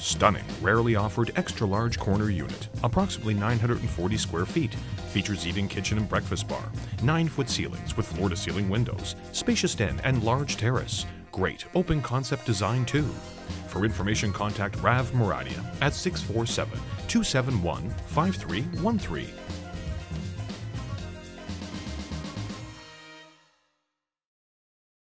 Stunning, rarely offered extra large corner unit, approximately 940 square feet. Features eating kitchen and breakfast bar, 9 foot ceilings with floor to ceiling windows, spacious den and large terrace. Great open concept design too. For information, contact Rav Moradia at 647 271 5313